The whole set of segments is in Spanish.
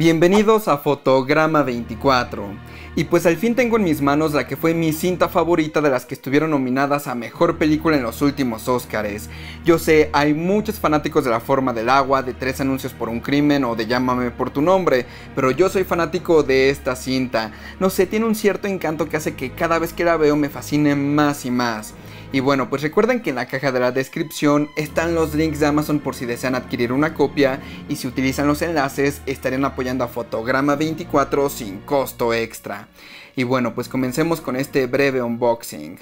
Bienvenidos a Fotograma 24. Y pues al fin tengo en mis manos la que fue mi cinta favorita de las que estuvieron nominadas a Mejor Película en los últimos Oscars. Yo sé, hay muchos fanáticos de La Forma del Agua, de Tres Anuncios por un Crimen o de Llámame por tu nombre, pero yo soy fanático de esta cinta. No sé, tiene un cierto encanto que hace que cada vez que la veo me fascine más y más. Y bueno, pues recuerden que en la caja de la descripción están los links de Amazon por si desean adquirir una copia y si utilizan los enlaces estarían apoyando a Fotograma 24 sin costo extra. Y bueno, pues comencemos con este breve unboxing.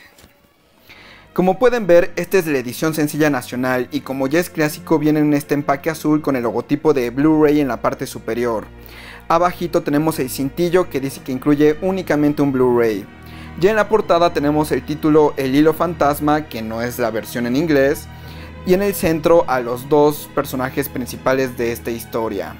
Como pueden ver, esta es la edición sencilla nacional y como ya es clásico viene en este empaque azul con el logotipo de Blu-ray en la parte superior. Abajito tenemos el cintillo que dice que incluye únicamente un Blu-ray. Ya en la portada tenemos el título El hilo fantasma, que no es la versión en inglés, y en el centro a los dos personajes principales de esta historia.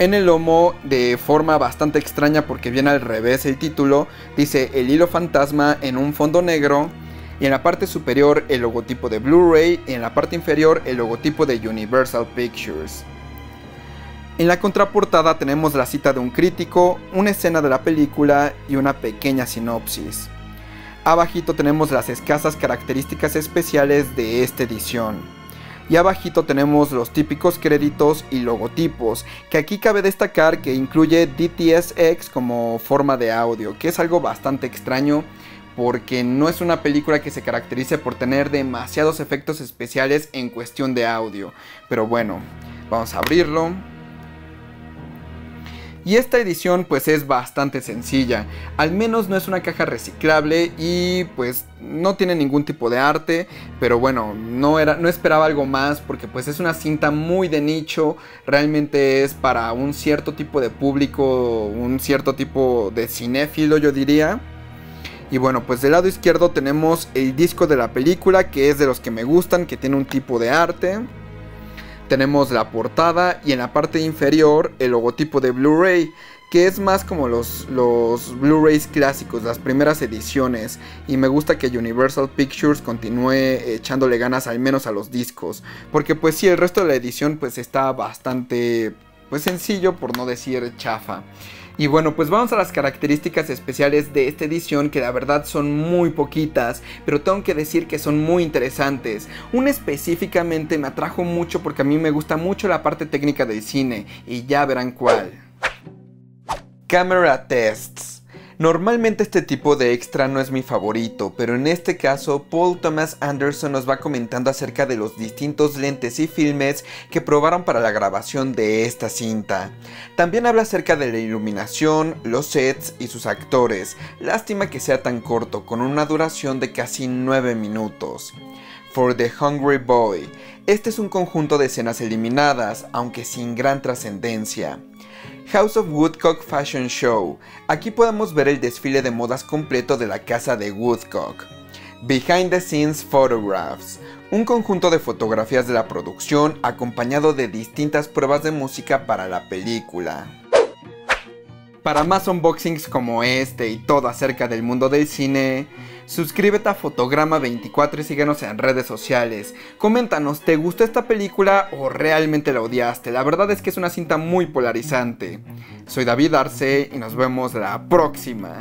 En el lomo, de forma bastante extraña porque viene al revés el título, dice El hilo fantasma en un fondo negro, y en la parte superior el logotipo de Blu-ray y en la parte inferior el logotipo de Universal Pictures. En la contraportada tenemos la cita de un crítico, una escena de la película y una pequeña sinopsis. Abajito tenemos las escasas características especiales de esta edición. Y abajito tenemos los típicos créditos y logotipos, que aquí cabe destacar que incluye DTSX como forma de audio, que es algo bastante extraño porque no es una película que se caracterice por tener demasiados efectos especiales en cuestión de audio. Pero bueno, vamos a abrirlo. Y esta edición pues es bastante sencilla, al menos no es una caja reciclable y pues no tiene ningún tipo de arte, pero bueno, no, era, no esperaba algo más porque pues es una cinta muy de nicho, realmente es para un cierto tipo de público, un cierto tipo de cinéfilo yo diría. Y bueno, pues del lado izquierdo tenemos el disco de la película que es de los que me gustan, que tiene un tipo de arte tenemos la portada y en la parte inferior el logotipo de Blu-ray, que es más como los, los Blu-rays clásicos, las primeras ediciones. Y me gusta que Universal Pictures continúe echándole ganas al menos a los discos. Porque pues sí, el resto de la edición pues está bastante pues sencillo por no decir chafa. Y bueno, pues vamos a las características especiales de esta edición que la verdad son muy poquitas, pero tengo que decir que son muy interesantes. Una específicamente me atrajo mucho porque a mí me gusta mucho la parte técnica del cine y ya verán cuál. Camera Tests. Normalmente este tipo de extra no es mi favorito, pero en este caso Paul Thomas Anderson nos va comentando acerca de los distintos lentes y filmes que probaron para la grabación de esta cinta. También habla acerca de la iluminación, los sets y sus actores. Lástima que sea tan corto, con una duración de casi 9 minutos. For the Hungry Boy. Este es un conjunto de escenas eliminadas, aunque sin gran trascendencia. House of Woodcock Fashion Show. Aquí podemos ver el desfile de modas completo de la casa de Woodcock. Behind the Scenes Photographs. Un conjunto de fotografías de la producción acompañado de distintas pruebas de música para la película. Para más unboxings como este y todo acerca del mundo del cine, Suscríbete a Fotograma 24 y síguenos en redes sociales. Coméntanos, ¿te gustó esta película o realmente la odiaste? La verdad es que es una cinta muy polarizante. Soy David Arce y nos vemos la próxima.